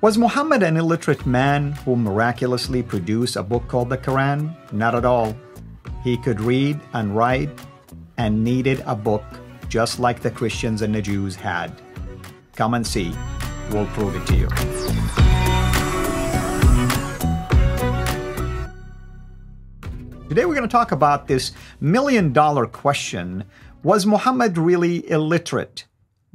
Was Muhammad an illiterate man who miraculously produced a book called the Quran? Not at all. He could read and write and needed a book just like the Christians and the Jews had. Come and see. We'll prove it to you. Today we're going to talk about this million dollar question Was Muhammad really illiterate?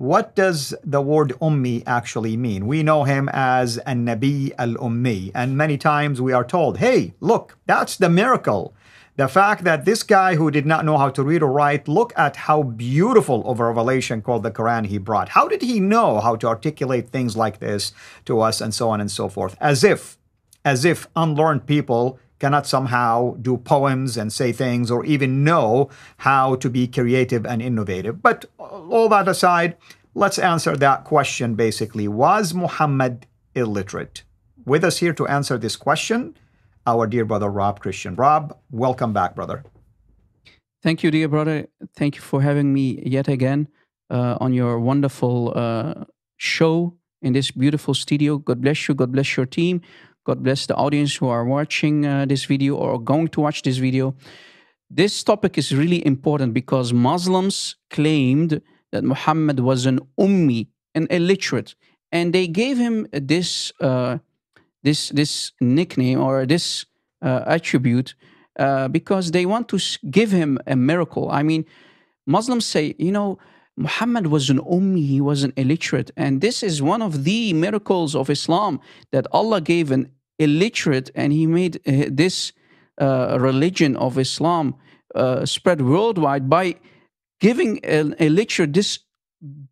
What does the word ummi actually mean? We know him as an Nabi al Ummi, and many times we are told, hey, look, that's the miracle. The fact that this guy who did not know how to read or write, look at how beautiful of a revelation called the Quran he brought. How did he know how to articulate things like this to us, and so on and so forth? As if, as if unlearned people cannot somehow do poems and say things or even know how to be creative and innovative. But all that aside, let's answer that question basically. Was Muhammad illiterate? With us here to answer this question, our dear brother Rob Christian. Rob, welcome back, brother. Thank you, dear brother. Thank you for having me yet again uh, on your wonderful uh, show in this beautiful studio. God bless you. God bless your team. God bless the audience who are watching uh, this video or going to watch this video. This topic is really important because Muslims claimed that Muhammad was an ummi, an illiterate, and they gave him this uh, this this nickname or this uh, attribute uh, because they want to give him a miracle. I mean, Muslims say, you know, Muhammad was an ummi, he was an illiterate. And this is one of the miracles of Islam that Allah gave an illiterate and he made uh, this uh, religion of Islam uh, spread worldwide by giving an illiterate this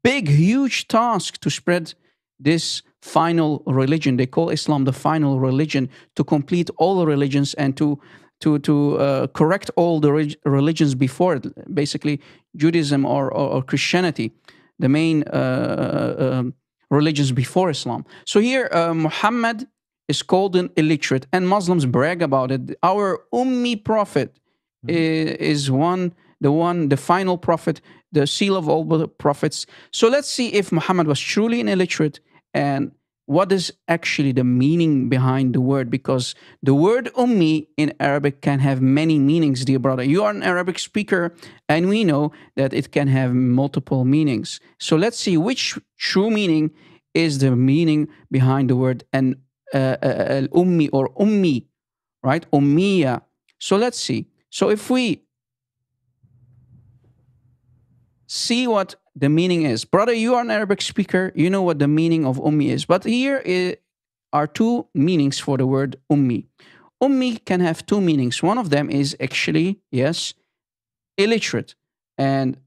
big, huge task to spread this final religion. They call Islam the final religion to complete all the religions and to to to uh, correct all the religions before it, basically Judaism or, or, or Christianity, the main uh, uh, um, religions before Islam. So here, uh, Muhammad is called an illiterate, and Muslims brag about it. Our Ummi prophet mm-hmm. is one, the one, the final prophet, the seal of all the prophets. So let's see if Muhammad was truly an illiterate and what is actually the meaning behind the word? Because the word ummi in arabic can have many meanings dear brother. You are an arabic speaker and we know that it can have multiple meanings. So let's see which true meaning is the meaning behind the word and uh, uh, ummi or ummi right? Ummiya. So let's see. So if we see what the meaning is. Brother, you are an Arabic speaker. You know what the meaning of ummi is. But here are two meanings for the word ummi. Ummi can have two meanings. One of them is actually, yes, illiterate. And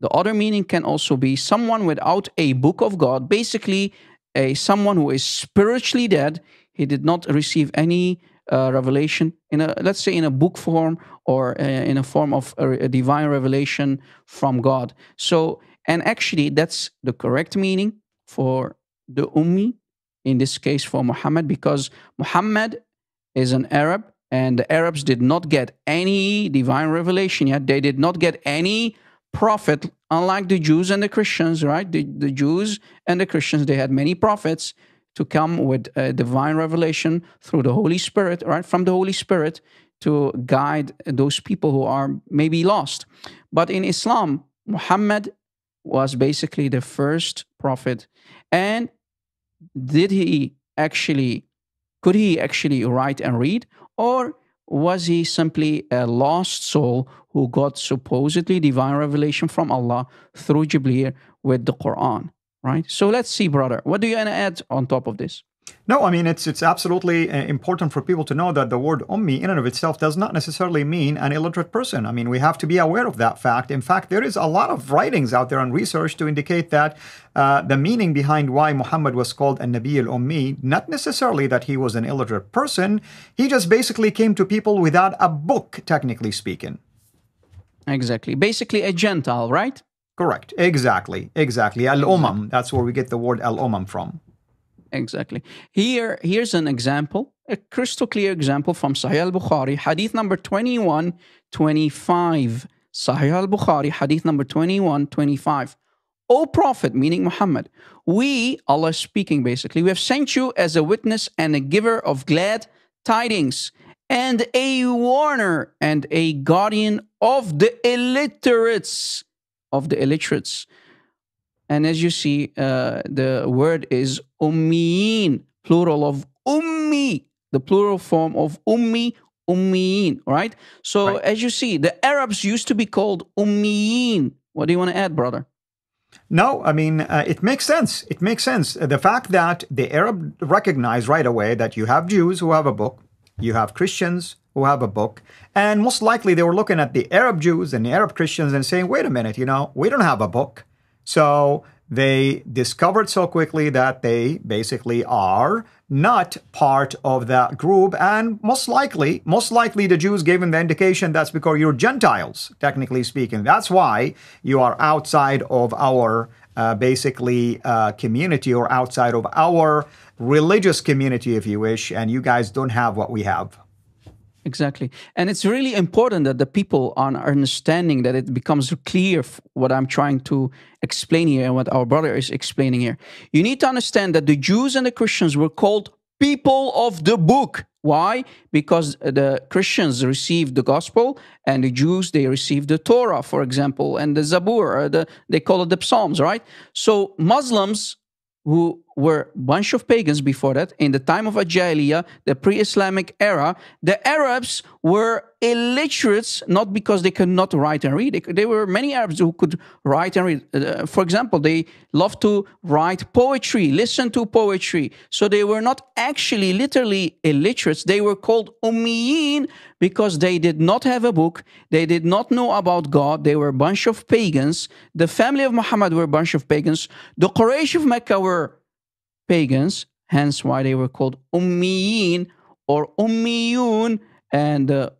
the other meaning can also be someone without a book of God, basically a someone who is spiritually dead. He did not receive any uh, revelation in a let's say in a book form or uh, in a form of a, a, divine revelation from God. So and actually that's the correct meaning for the ummi in this case for Muhammad because Muhammad is an Arab and the Arabs did not get any divine revelation yet. They did not get any prophet unlike the Jews and the Christians, right? The, the Jews and the Christians they had many prophets to come with a divine revelation through the Holy Spirit, right? From the Holy Spirit to guide those people who are maybe lost. But in Islam, Muhammad was basically the first prophet. And did he actually, could he actually write and read? Or was he simply a lost soul who got supposedly divine revelation from Allah through Jibreel with the Quran? Right? So let's see, brother. What do you want to add on top of this? No, I mean it's it's absolutely uh, important for people to know that the word ummi in and of itself does not necessarily mean an illiterate person. I mean we have to be aware of that fact. In fact, there is a lot of writings out there and research to indicate that uh, the meaning behind why Muhammad was called a Nabi al Ummi, not necessarily that he was an illiterate person, he just basically came to people without a book, technically speaking. Exactly, basically a Gentile, right? Correct. Exactly. Exactly. Al Umam. That's where we get the word Al Umam from. Exactly. Here, here's an example, a crystal clear example from Sahih al Bukhari, hadith number 2125. Sahih al Bukhari, hadith number 2125. O Prophet, meaning Muhammad, we, Allah speaking basically, we have sent you as a witness and a giver of glad tidings and a warner and a guardian of the illiterates. Of the illiterates. And as you see, uh, the word is ummiyin, plural of ummi, the plural form of ummi, ummiyin, right? So Right. as you see, the Arabs used to be called ummiyin. What do you want to add, brother? No, I mean, uh, it makes sense. It makes sense. The fact that the Arab recognized right away that you have Jews who have a book, you have Christians who have a book, and most likely they were looking at the Arab Jews and the Arab Christians and saying, wait a minute, you know, we don't have a book. So they discovered so quickly that they basically are not part of that group and most likely most likely the jews gave him the indication that's because you're gentiles technically speaking that's why you are outside of our uh, basically uh, community or outside of our religious community if you wish and you guys don't have what we have Exactly. And it's really important that the people are understanding that it becomes clear what I'm trying to explain here and what our brother is explaining here. You need to understand that the Jews and the Christians were called people of the book. Why? Because uh, the Christians received the gospel and the Jews, they received the Torah, for example, and the Zabur, the, they call it the Psalms, right? So Muslims who were a bunch of pagans before that in the time of Jahiliyyah, the pre-Islamic era, the Arabs were illiterates not because they could not write and read. There were many Arabs who could write and read. Uh, for example, they loved to write poetry, listen to poetry. So they were not actually literally illiterates. They were called ummiyin because they did not have a book. They did not know about God. They were a bunch of pagans. The family of Muhammad were a bunch of pagans. The Quraysh of Mecca were pagans, hence why they were called Ummiyin or Ummiyun, and the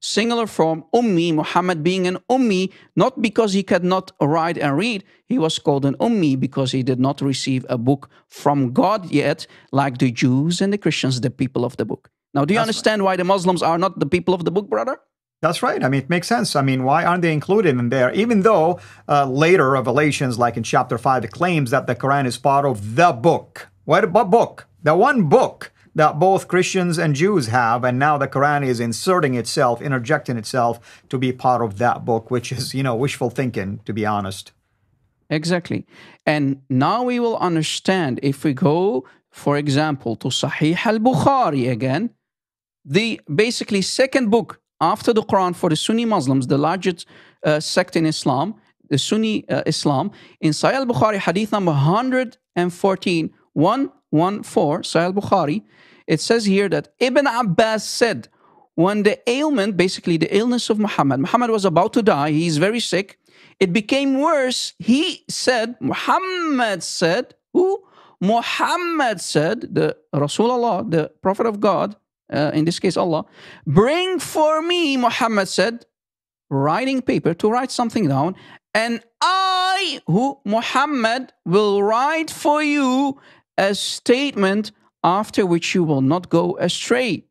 singular form Ummi, Muhammad being an Ummi, not because he could not write and read, he was called an Ummi because he did not receive a book from God yet, like the Jews and the Christians, the people of the book. Now, do you That's right. understand why the Muslims are not the people of the book, brother? That's right. I mean, it makes sense. I mean, why aren't they included in there? Even though uh, later Revelations, like in chapter 5, it claims that the Quran is part of the book. What, what book? The one book that both Christians and Jews have, and now the Quran is inserting itself, interjecting itself to be part of that book, which is, you know, wishful thinking, to be honest. Exactly. And now we will understand if we go, for example, to Sahih al Bukhari again, the basically second book after the Quran for the Sunni Muslims, the largest uh, sect in Islam, the Sunni uh, Islam, in Sahih al Bukhari, hadith number 114, 114, Sahih al Bukhari, it says here that Ibn Abbas said, when the ailment, basically the illness of Muhammad, Muhammad was about to die, he's very sick, it became worse. He said, Muhammad said, who? Muhammad said, the Rasulullah, the Prophet of God, uh, in this case Allah, bring for me, Muhammad said, writing paper to write something down, and I, who Muhammad, will write for you a statement after which you will not go astray.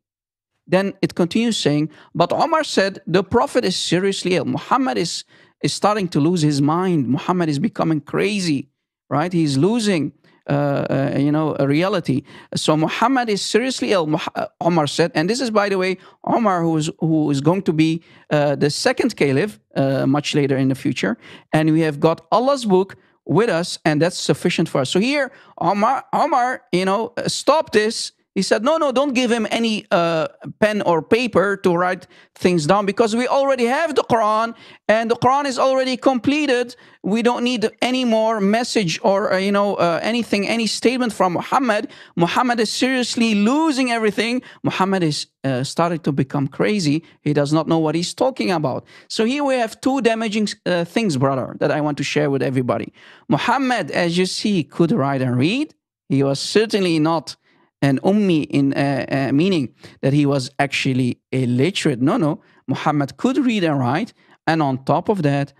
Then it continues saying, but Omar said, the Prophet is seriously ill. Muhammad is, is starting to lose his mind. Muhammad is becoming crazy, right? He's losing, uh, uh, you know, a reality. So Muhammad is seriously ill, uh, Omar said. And this is, by the way, Omar, who is, who is going to be uh, the second caliph much later in the future. And we have got Allah's book with us, and that's sufficient for us. So here, Omar, Omar, you know, stop this. He said, no, no, don't give him any uh, pen or paper to write things down because we already have the Quran and the Quran is already completed. We don't need any more message or, uh, you know, uh, anything, any statement from Muhammad. Muhammad is seriously losing everything. Muhammad is uh, starting to become crazy. He does not know what he's talking about. So here we have two damaging uh, things, brother, that I want to share with everybody. Muhammad, as you see, could write and read. He was certainly not an ummi in uh, uh, meaning that he was actually illiterate. No, no. Muhammad could read and write. And on top of that,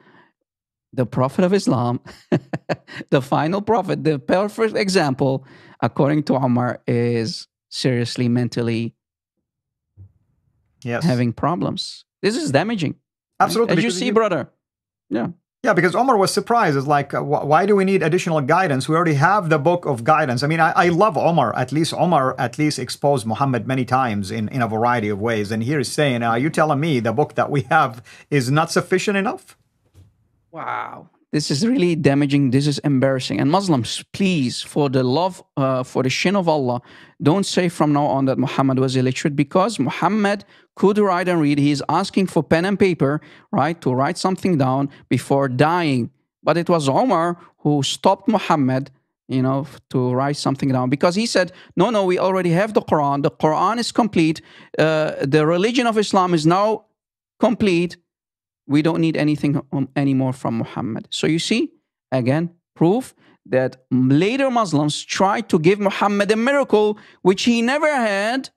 the Prophet of Islam, the final prophet, the perfect example, according to Omar, is seriously mentally Yes. having problems. This is damaging. Absolutely. As you see, brother. Yeah. Yeah, because Omar was surprised. It's like, uh, wh- why do we need additional guidance? We already have the book of guidance. I mean, I, I love Omar. At least Omar at least exposed Muhammad many times in, in a variety of ways. And here he's saying, are you telling me the book that we have is not sufficient enough? Wow. This is really damaging. This is embarrassing. And Muslims, please, for the love, uh, for the shin of Allah, don't say from now on that Muhammad was illiterate because Muhammad could write and read. He is asking for pen and paper, right, to write something down before dying. But it was Omar who stopped Muhammad, you know, to write something down because he said, no, no, we already have the Quran. The Quran is complete. Uh, the religion of Islam is now complete we don't need anything um, anymore from Muhammad. So you see, again, proof that later Muslims tried to give Muhammad a miracle which he never had,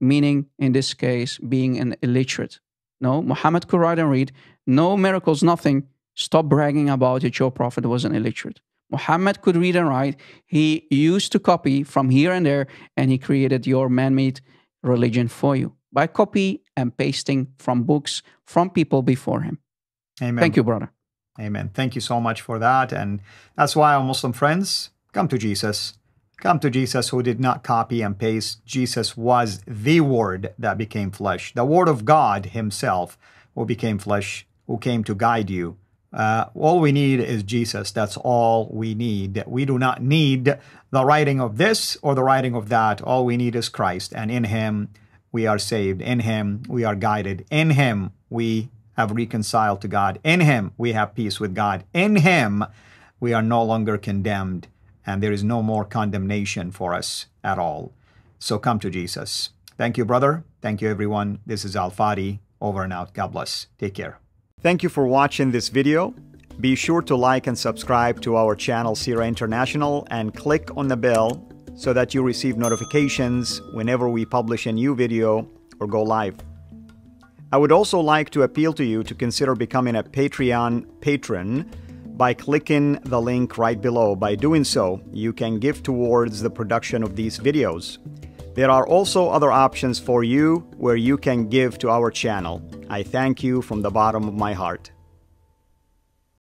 meaning in this case, being an illiterate. No, Muhammad could write and read, no miracles, nothing. Stop bragging about it. Your prophet was an illiterate. Muhammad could read and write. He used to copy from here and there, and he created your man made religion for you by copy and pasting from books from people before him. Amen. Thank you, brother. Amen. Thank you so much for that. And that's why our Muslim friends come to Jesus. Come to Jesus who did not copy and paste. Jesus was the Word that became flesh, the Word of God Himself who became flesh, who came to guide you. Uh, all we need is Jesus. That's all we need. We do not need the writing of this or the writing of that. All we need is Christ. And in Him, we are saved. In Him, we are guided. In Him, we have reconciled to God. In Him, we have peace with God. In Him, we are no longer condemned, and there is no more condemnation for us at all. So come to Jesus. Thank you, brother. Thank you, everyone. This is Al Fadi. Over and out. God bless. Take care. Thank you for watching this video. Be sure to like and subscribe to our channel, CIRA International, and click on the bell so that you receive notifications whenever we publish a new video or go live. I would also like to appeal to you to consider becoming a Patreon patron by clicking the link right below. By doing so, you can give towards the production of these videos. There are also other options for you where you can give to our channel. I thank you from the bottom of my heart.